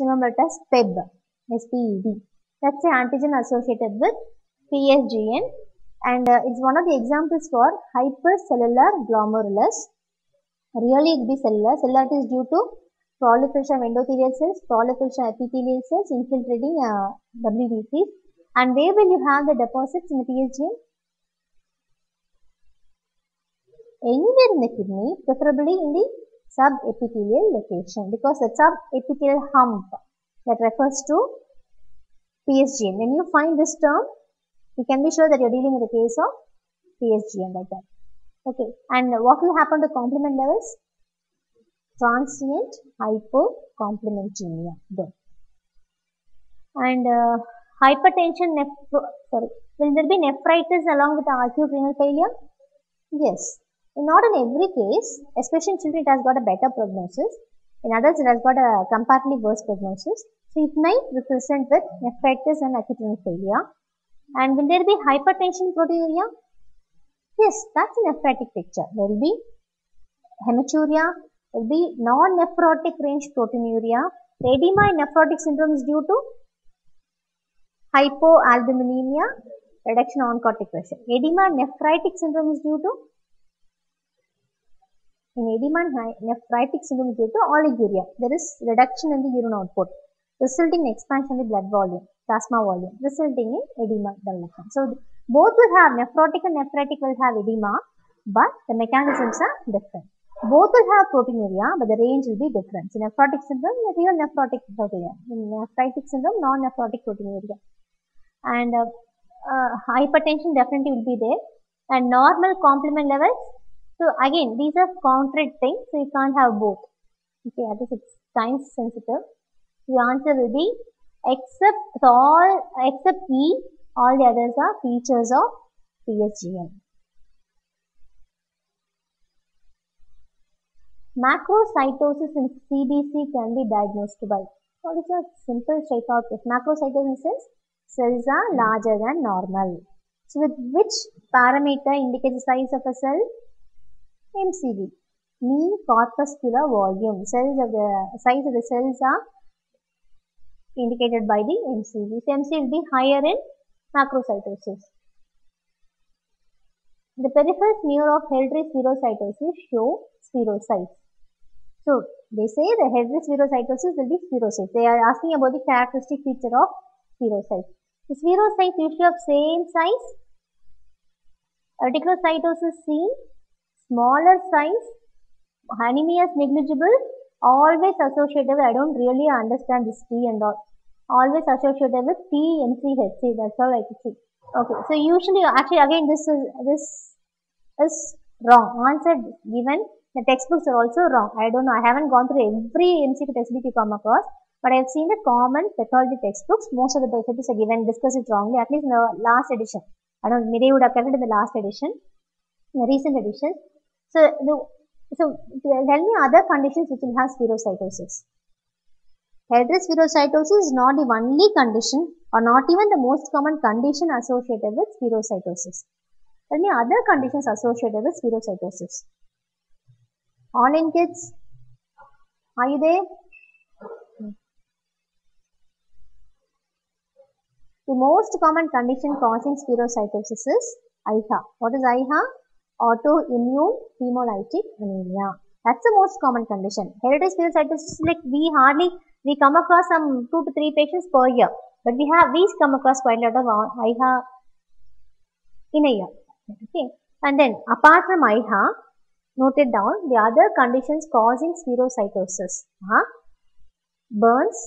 remember it as PEB, S-P-E-B. That's the antigen associated with PSGN and uh, it's one of the examples for hypercellular glomerulus. Really it be cellular. Cellularity is due to proliferation of endothelial cells, proliferation of epithelial cells infiltrating uh, WBCs. And where will you have the deposits in the PSGN? Anywhere in the kidney, preferably in the subepithelial location because the subepithelial hump that refers to PSGN. When you find this term, you can be sure that you're dealing with a case of PSGN like that. Okay, and what will happen to complement levels? Transient hypocomplementemia. Good. And uh, hypertension, sorry, will there be nephritis along with acute renal failure? Yes. Not in every case, especially in children, it has got a better prognosis. In adults, it has got a comparatively worse prognosis. So, it might represent with nephritis and acute renal failure. And will there be hypertension proteinuria? Yes, that's a nephritic picture. There will be hematuria, there will be non-nephrotic range proteinuria. The edema in nephrotic syndrome is due to hypoalbuminemia, reduction oncotic pressure. Edema nephritic syndrome is due to in edema and nephritic syndrome due to oliguria. There is reduction in the urine output, resulting in expansion in the blood volume, plasma volume, resulting in edema development. So, both will have nephrotic and nephritic will have edema, but the mechanisms are different. Both will have proteinuria, but the range will be different. So, nephrotic syndrome, real nephrotic proteinuria. In nephritic syndrome, non-nephrotic proteinuria. And uh, uh, hypertension definitely will be there. And normal complement levels. So, again, these are contradicting, so you can't have both. Okay, at least it's time sensitive. The answer will be except all except E, all the others are features of PSGN. Macrocytosis in CBC can be diagnosed by. Well, it's a simple straightforward case. Macrocytosis is cells are larger than normal. So, with which parameter indicates the size of a cell? MCV. Mean corpuscular volume. Cells of the size of the cells are indicated by the MCV. So, MCV will be higher in macrocytosis. The peripheral smear of hereditary spherocytosis show spherocytes. So, they say the hereditary spherocytosis will be spherocytes. They are asking about the characteristic feature of spherocytes. The spherocytes usually of same size. Reticulocytosis seen, smaller signs, anemia is negligible, always associated with, I don't really understand this T and all, always associated with T, MCHC, that's all I can see. Okay, so usually, actually again this is, this is wrong, answer given, the textbooks are also wrong, I don't know, I haven't gone through every MCQ textbook you come across, but I have seen the common pathology textbooks, most of the textbooks are given, discuss it wrongly, at least in the last edition. I don't know, maybe they would have kept it in the last edition, in the recent edition. So, the, so tell me other conditions which will have spherocytosis. Hereditary spherocytosis is not the only condition or not even the most common condition associated with spherocytosis. Tell me other conditions associated with spherocytosis. Online kids, are you there? The most common condition causing spherocytosis is IHA. What is IHA? Autoimmune hemolytic anemia. That's the most common condition. Hereditary spherocytosis like we hardly we come across some two to three patients per year, but we have we come across quite a lot of uh, IHA in a year. Okay, and then apart from IHA, note it down the other conditions causing spherocytosis are burns,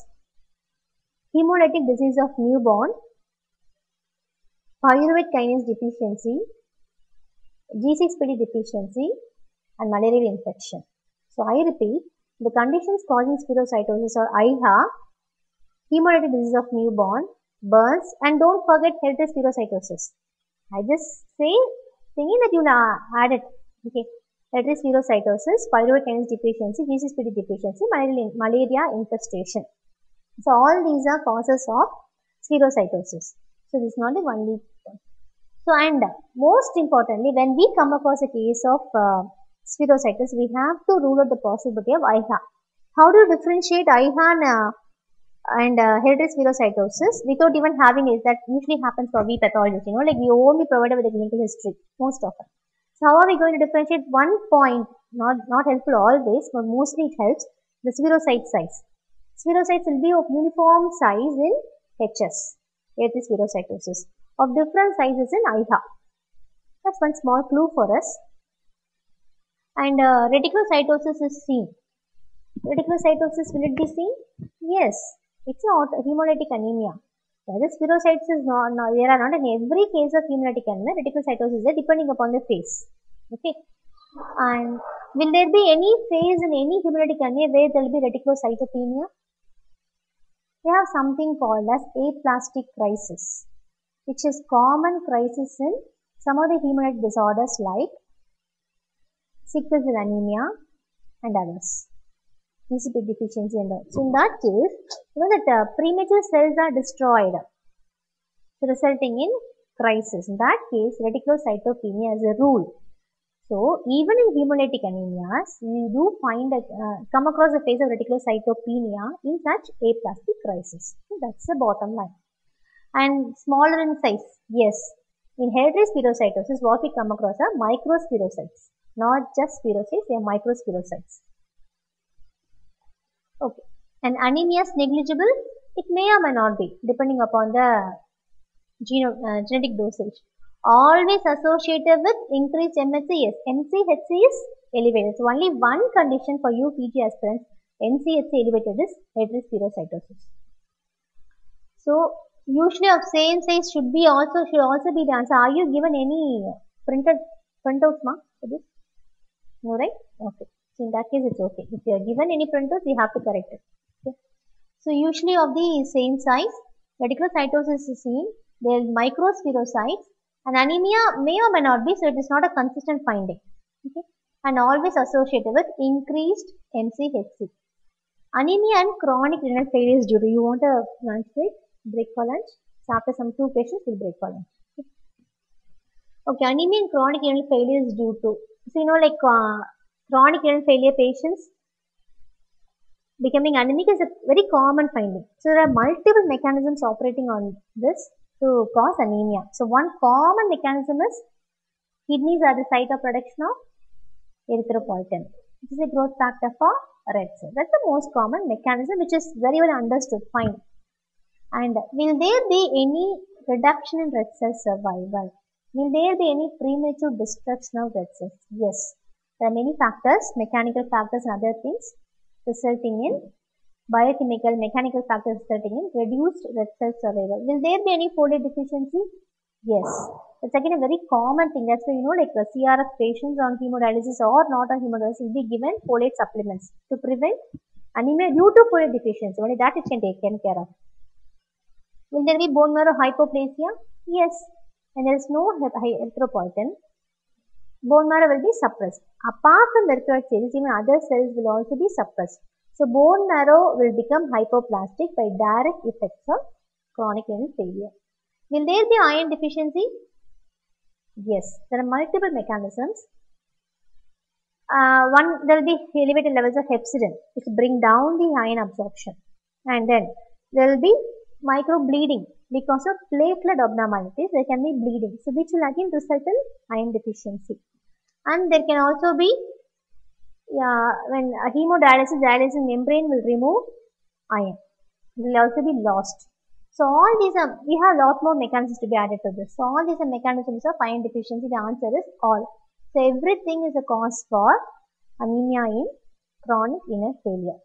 hemolytic disease of newborn, pyruvate kinase deficiency, G6PD deficiency and malarial infection. So, I repeat, the conditions causing spherocytosis are IHA, hemolytic disease of newborn, burns and don't forget hereditary spherocytosis. I just say thinking that you will uh, add it. Okay. Hereditary spherocytosis, pyruvate kinase deficiency, G6PD deficiency, malaria, malaria infestation. So, all these are causes of spherocytosis. So, this is not the only. So, and most importantly, when we come across a case of uh, we have to rule out the possibility of IHA. How do you differentiate IHA and uh, and uh, hereditary spherocytosis without even having it that usually happens for V pathologists, you know, like we only provided with the clinical history most often. So how are we going to differentiate one point, not, not helpful always, but mostly it helps, the spherocyte size. Spherocytes will be of uniform size in HS, hereditary spherocytosis, of different sizes in IHA. That's one small clue for us. And uh, reticulocytosis is seen. Reticulocytosis, will it be seen? Yes, it's not hemolytic anemia. Whereas spherocytes is not, there are not in every case of hemolytic anemia, reticulocytosis is depending upon the phase. Okay. And will there be any phase in any hemolytic anemia where there will be reticulocytopenia? We have something called as aplastic crisis, which is common crisis in some of the hemolytic disorders like sickle cell anemia and others. TCP deficiency and all. So in that case, you know that uh, premature cells are destroyed, resulting in crisis. In that case, reticulocytopenia is a rule. So even in hemolytic anemias, we do find a, uh, come across the phase of reticulocytopenia in such aplastic crisis. So that's the bottom line. And smaller in size, yes. In hereditary spherocytosis, what we come across are microspherocytes, not just spherocytes, they are microspherocytes. Okay. And anemia is negligible. It may or may not be, depending upon the geno, uh, genetic dosage. Always associated with increased MCHC. Yes, MCHC is elevated. So only one condition for you PG aspirants, MCHC elevated is hereditary spherocytosis. So usually of same size should be also should also be the answer. Are you given any printed printouts, ma, for this? No, right? Okay. So in that case, it's okay. If you are given any printers, you have to correct it. Okay. So usually of the same size, reticulocytosis is seen. There is microspherocytes and anemia may or may not be, so it is not a consistent finding. Okay. And always associated with increased MCHC. Anemia and chronic renal failure is due to. You want a lunch break? Break for lunch. So after some two patients, we'll break for lunch. Okay. Anemia and chronic renal failure is due to. So you know like uh, chronic renal failure patients becoming anemic is a very common finding. So there are multiple mechanisms operating on this to cause anemia. So one common mechanism is kidneys are the site of production of erythropoietin. This is a growth factor for red cell. That's the most common mechanism which is very well understood, fine. And will there be any reduction in red cell survival? Will there be any premature destruction of red cells? Yes. There are many factors, mechanical factors and other things resulting in biochemical, mechanical factors resulting in reduced red cell survival. Will there be any folate deficiency? Yes. It's again a very common thing. That's why you know like CRF patients on hemodialysis or not on hemodialysis will be given folate supplements to prevent anemia due to folate deficiency. Only that it can take care of. Will there be bone marrow hypoplasia? Yes. And there is no erythropoietin bone marrow will be suppressed. Apart from erythroid cells, even other cells will also be suppressed. So bone marrow will become hypoplastic by direct effects of chronic renal failure. Will there be iron deficiency? Yes, there are multiple mechanisms. Uh, one, there will be elevated levels of hepcidin, which bring down the iron absorption. And then there will be microbleeding. Because of platelet abnormalities. There can be bleeding, so which will again result in iron deficiency. And there can also be yeah, when hemodialysis dialysis membrane will remove iron. Will also be lost. So all these are we have a lot more mechanisms to be added to this. So all these are mechanisms of iron deficiency. The answer is all. So everything is a cause for anemia in chronic renal failure